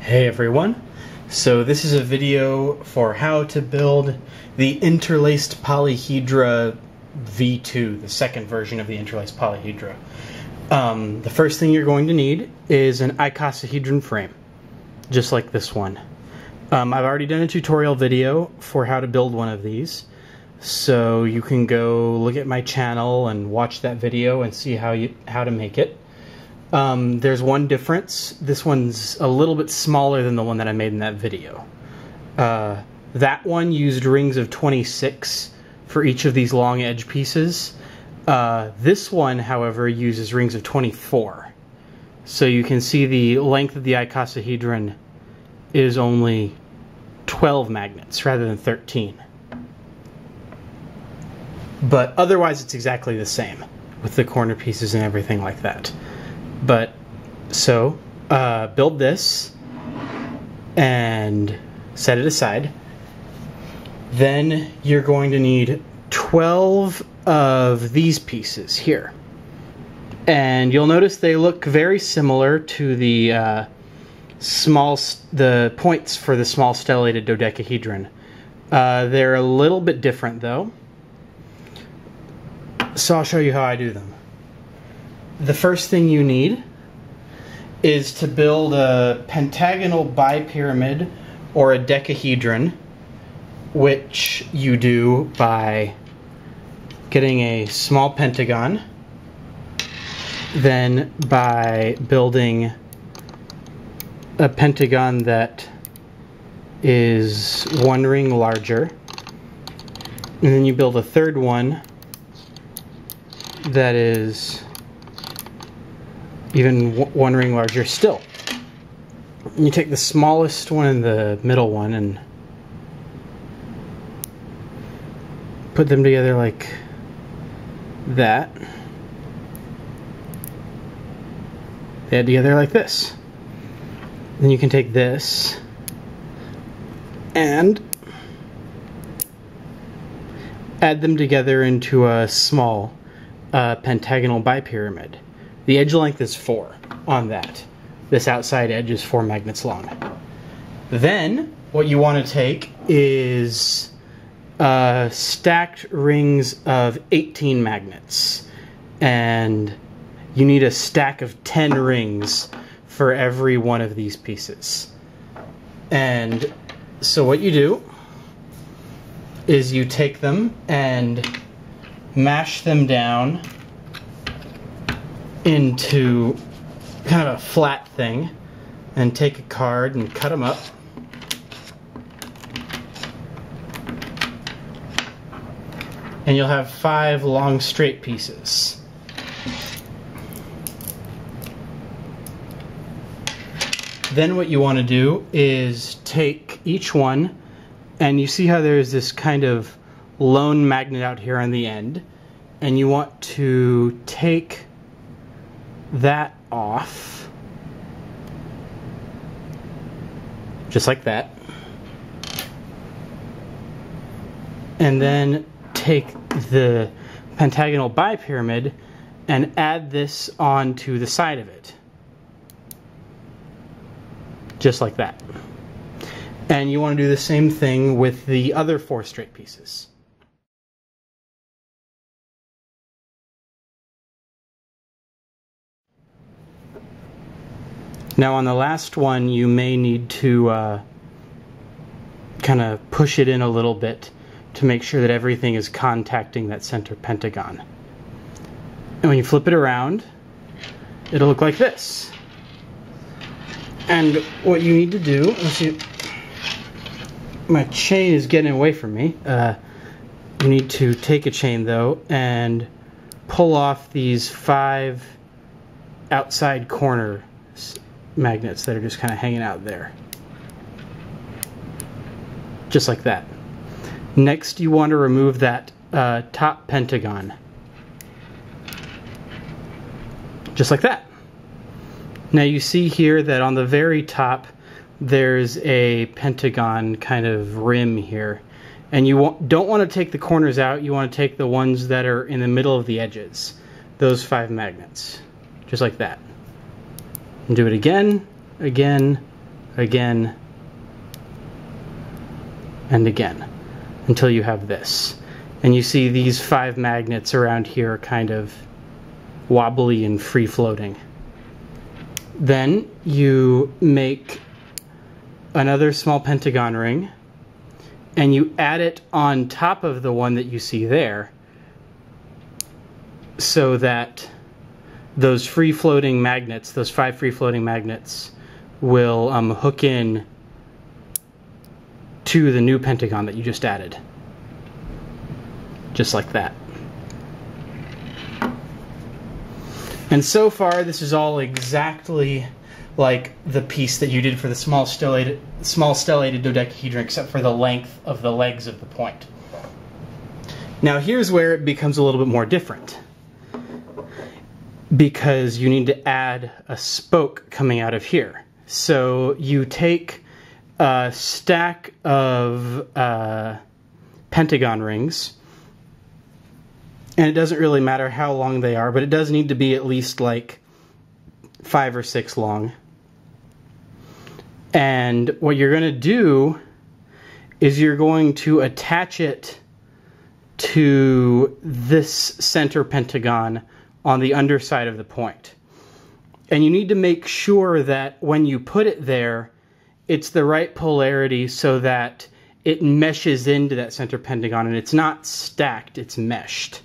Hey everyone. So this is a video for how to build the interlaced polyhedra V2, the second version of the interlaced polyhedra. Um, the first thing you're going to need is an icosahedron frame, just like this one. Um, I've already done a tutorial video for how to build one of these, so you can go look at my channel and watch that video and see how you how to make it. Um, there's one difference. This one's a little bit smaller than the one that I made in that video. Uh, that one used rings of 26 for each of these long edge pieces. Uh, this one, however, uses rings of 24. So you can see the length of the icosahedron is only 12 magnets rather than 13. But otherwise, it's exactly the same with the corner pieces and everything like that. But so uh, build this and set it aside. Then you're going to need 12 of these pieces here. And you'll notice they look very similar to the uh, small, the points for the small stellated dodecahedron. Uh, they're a little bit different though. So I'll show you how I do them the first thing you need is to build a pentagonal bipyramid or a decahedron, which you do by getting a small pentagon, then by building a pentagon that is one ring larger, and then you build a third one that is even one ring larger still. You take the smallest one and the middle one and put them together like that. They add together like this. Then you can take this and add them together into a small uh, pentagonal bipyramid. The edge length is 4 on that. This outside edge is 4 magnets long. Then, what you want to take is uh, stacked rings of 18 magnets. And you need a stack of 10 rings for every one of these pieces. And so what you do is you take them and mash them down into kind of a flat thing and take a card and cut them up. And you'll have five long straight pieces. Then what you want to do is take each one and you see how there's this kind of lone magnet out here on the end and you want to take that off. Just like that. And then take the pentagonal bipyramid and add this onto the side of it. Just like that. And you want to do the same thing with the other four straight pieces. Now on the last one, you may need to uh, kind of push it in a little bit to make sure that everything is contacting that center pentagon. And when you flip it around, it'll look like this. And what you need to do, let's see, my chain is getting away from me. Uh, you need to take a chain though and pull off these five outside corner magnets that are just kind of hanging out there. Just like that. Next, you want to remove that uh, top pentagon. Just like that. Now you see here that on the very top, there's a pentagon kind of rim here. And you don't want to take the corners out, you want to take the ones that are in the middle of the edges. Those five magnets. Just like that. And do it again, again, again and again until you have this. And you see these five magnets around here are kind of wobbly and free floating. Then you make another small pentagon ring and you add it on top of the one that you see there so that those free floating magnets, those five free floating magnets, will um, hook in to the new pentagon that you just added. Just like that. And so far, this is all exactly like the piece that you did for the small stellated, small stellated dodecahedron, except for the length of the legs of the point. Now here's where it becomes a little bit more different. Because you need to add a spoke coming out of here. So you take a stack of uh, pentagon rings, and it doesn't really matter how long they are, but it does need to be at least like five or six long. And what you're going to do is you're going to attach it to this center pentagon on the underside of the point. And you need to make sure that when you put it there, it's the right polarity so that it meshes into that center pentagon and it's not stacked, it's meshed.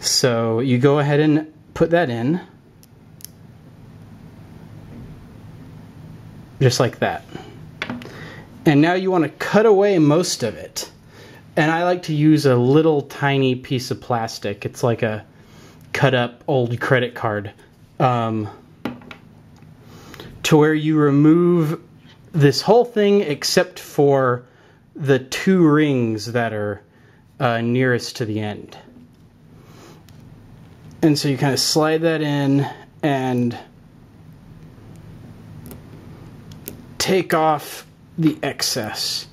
So you go ahead and put that in. Just like that. And now you want to cut away most of it. And I like to use a little tiny piece of plastic. It's like a cut up old credit card. Um, to where you remove this whole thing except for the two rings that are uh, nearest to the end. And so you kind of slide that in and take off the excess.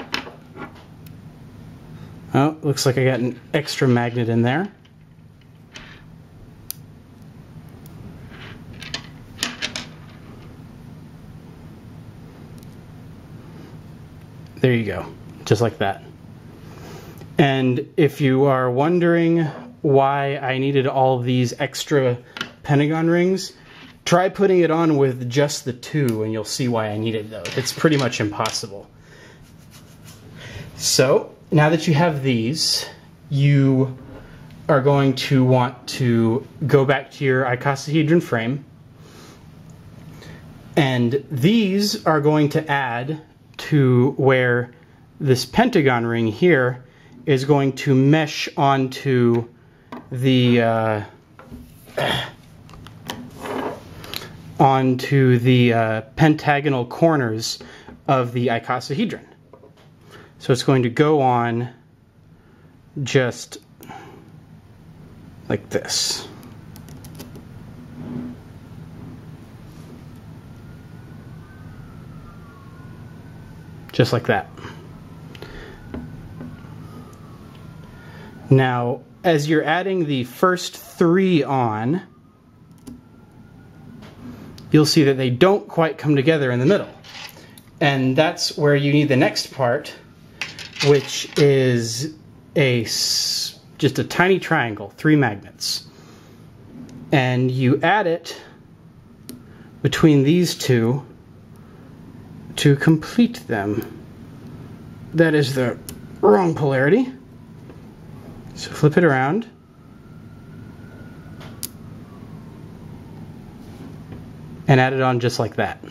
Oh, looks like I got an extra magnet in there. There you go, just like that. And if you are wondering why I needed all these extra pentagon rings, try putting it on with just the two and you'll see why I needed those. It's pretty much impossible. So now that you have these, you are going to want to go back to your icosahedron frame. And these are going to add to where this pentagon ring here is going to mesh onto the uh, onto the uh, pentagonal corners of the icosahedron. So it's going to go on just like this. Just like that. Now, as you're adding the first three on, you'll see that they don't quite come together in the middle. And that's where you need the next part, which is a just a tiny triangle, three magnets. And you add it between these two to complete them. That is the wrong polarity. So flip it around. And add it on just like that.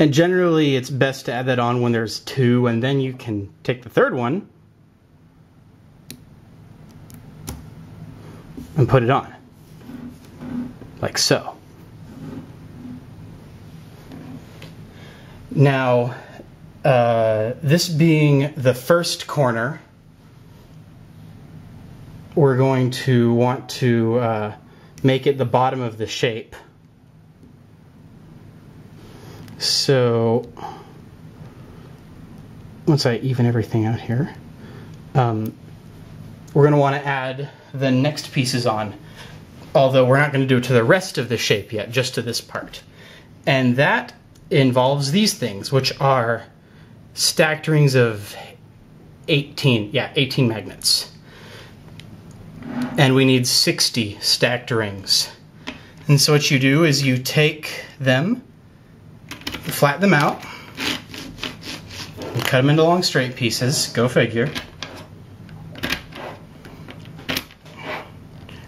And generally it's best to add that on when there's two and then you can take the third one and put it on. Like so. Now, uh, this being the first corner we're going to want to uh, make it the bottom of the shape. So once I even everything out here, um, we're going to want to add the next pieces on. although we're not going to do it to the rest of the shape yet, just to this part. And that involves these things, which are stacked rings of 18, yeah, 18 magnets. And we need 60 stacked rings. And so what you do is you take them, flatten them out, cut them into long straight pieces, go figure.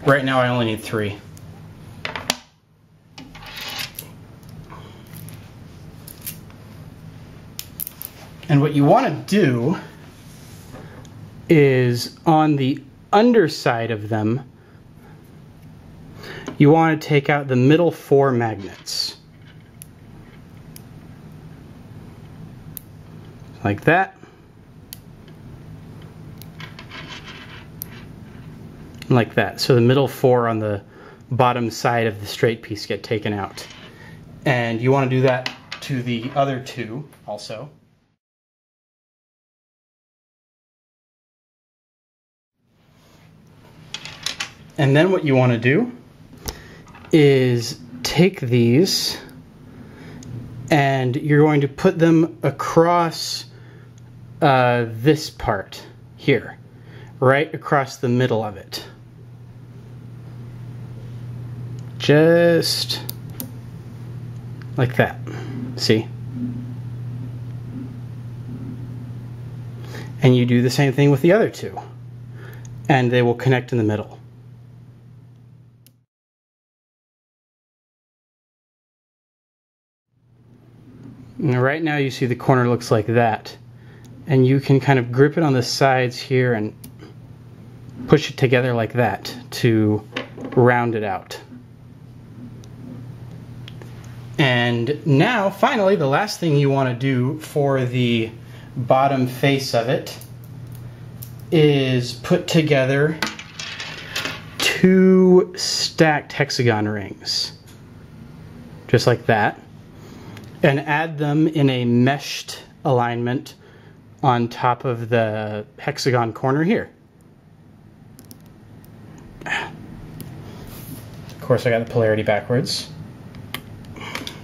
Right now I only need three. And what you want to do is on the underside of them, you want to take out the middle four magnets. Like that. Like that. So the middle four on the bottom side of the straight piece get taken out. And you want to do that to the other two also. And then what you want to do is take these and you're going to put them across uh, this part here, right across the middle of it. Just like that. See? And you do the same thing with the other two. And they will connect in the middle. And right now you see the corner looks like that. And you can kind of grip it on the sides here and push it together like that to round it out. And now, finally, the last thing you want to do for the bottom face of it is put together two stacked hexagon rings. Just like that and add them in a meshed alignment on top of the hexagon corner here. Of course, I got the polarity backwards.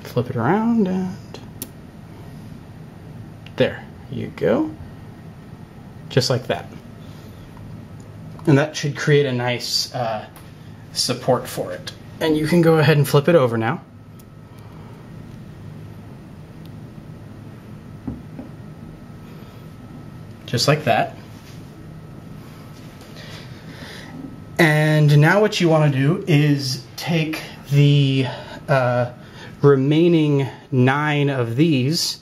Flip it around and there you go. Just like that. And that should create a nice uh, support for it. And you can go ahead and flip it over now. Just like that. And now what you want to do is take the uh, remaining nine of these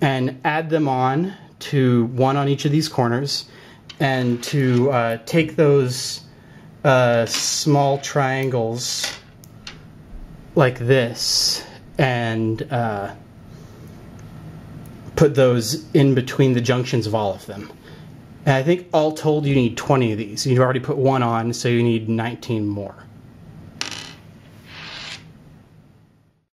and add them on to one on each of these corners and to uh, take those uh, small triangles like this and uh, put those in between the junctions of all of them. And I think all told you need 20 of these. You've already put one on, so you need 19 more.